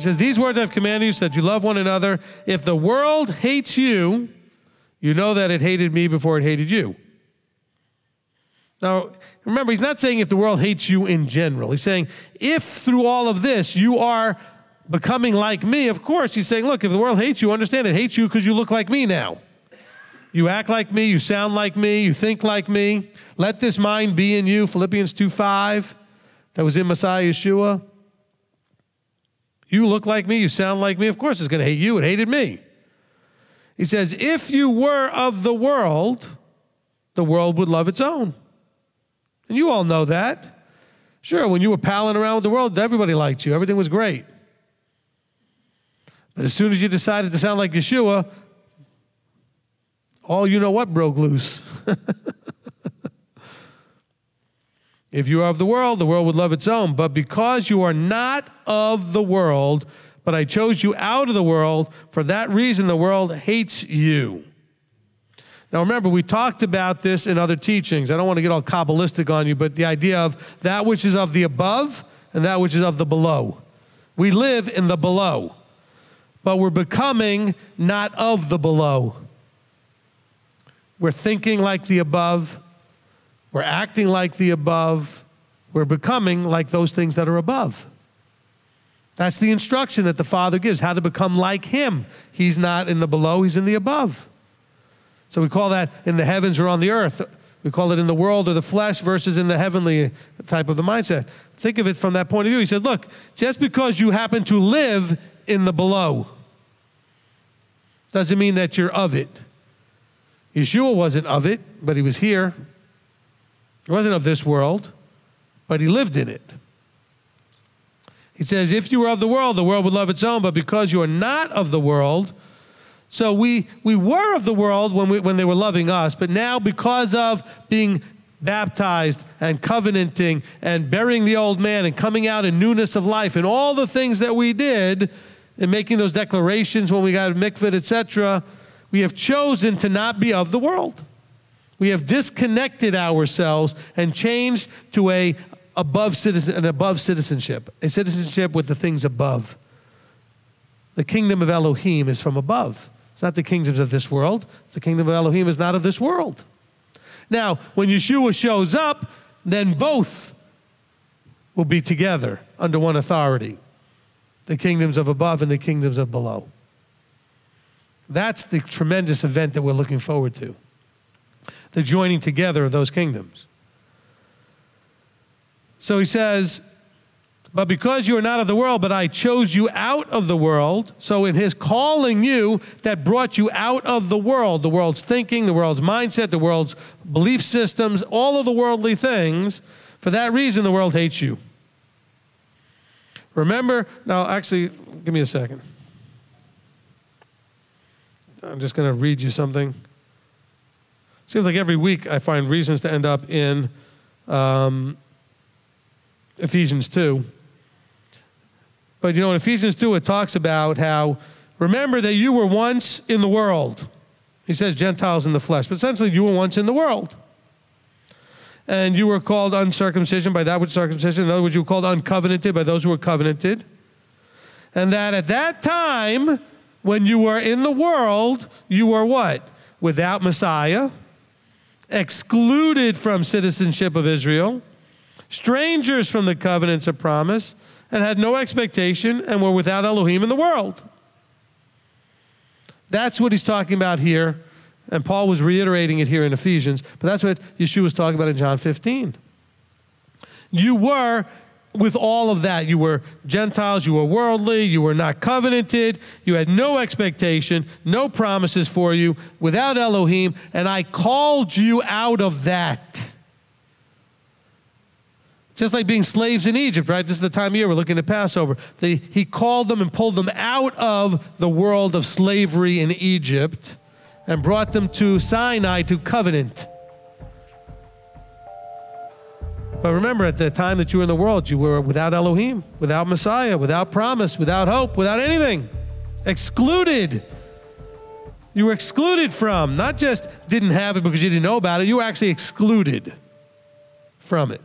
He says, These words I've commanded you so that you love one another. If the world hates you, you know that it hated me before it hated you. Now, remember, he's not saying if the world hates you in general. He's saying if through all of this you are becoming like me, of course, he's saying, look, if the world hates you, understand it hates you because you look like me now. You act like me, you sound like me, you think like me. Let this mind be in you, Philippians 2 5, that was in Messiah Yeshua. You look like me, you sound like me. Of course, it's going to hate you. It hated me. He says, if you were of the world, the world would love its own. And you all know that. Sure, when you were palling around with the world, everybody liked you, everything was great. But as soon as you decided to sound like Yeshua, all you know what broke loose. if you are of the world, the world would love its own. But because you are not of the world, but I chose you out of the world, for that reason the world hates you. Now remember, we talked about this in other teachings. I don't want to get all Kabbalistic on you, but the idea of that which is of the above and that which is of the below. We live in the below, but we're becoming not of the below. We're thinking like the above, we're acting like the above, we're becoming like those things that are above. That's the instruction that the Father gives how to become like Him. He's not in the below, He's in the above. So we call that in the heavens or on the earth. We call it in the world or the flesh versus in the heavenly type of the mindset. Think of it from that point of view. He said, look, just because you happen to live in the below doesn't mean that you're of it. Yeshua wasn't of it, but he was here. He wasn't of this world, but he lived in it. He says, If you were of the world, the world would love its own, but because you are not of the world, so we, we were of the world when, we, when they were loving us, but now because of being baptized and covenanting and burying the old man and coming out in newness of life and all the things that we did and making those declarations when we got mikvah, etc., we have chosen to not be of the world. We have disconnected ourselves and changed to a above citizen, an above citizenship, a citizenship with the things above. The kingdom of Elohim is from above. It's not the kingdoms of this world. The kingdom of Elohim is not of this world. Now, when Yeshua shows up, then both will be together under one authority the kingdoms of above and the kingdoms of below. That's the tremendous event that we're looking forward to the joining together of those kingdoms. So he says, but because you are not of the world, but I chose you out of the world, so in his calling you, that brought you out of the world, the world's thinking, the world's mindset, the world's belief systems, all of the worldly things, for that reason the world hates you. Remember, now actually, give me a second. I'm just going to read you something. Seems like every week I find reasons to end up in um, Ephesians 2. But you know, in Ephesians 2, it talks about how, remember that you were once in the world. He says Gentiles in the flesh, but essentially you were once in the world. And you were called uncircumcision by that which circumcision. In other words, you were called uncovenanted by those who were covenanted. And that at that time, when you were in the world, you were what? Without Messiah, excluded from citizenship of Israel, strangers from the covenants of promise and had no expectation and were without Elohim in the world. That's what he's talking about here. And Paul was reiterating it here in Ephesians, but that's what Yeshua was talking about in John 15. You were with all of that. You were Gentiles, you were worldly, you were not covenanted, you had no expectation, no promises for you, without Elohim, and I called you out of that. Just like being slaves in Egypt, right? This is the time of year we're looking at Passover. He called them and pulled them out of the world of slavery in Egypt and brought them to Sinai to covenant. But remember, at the time that you were in the world, you were without Elohim, without Messiah, without promise, without hope, without anything. Excluded. You were excluded from, not just didn't have it because you didn't know about it, you were actually excluded from it.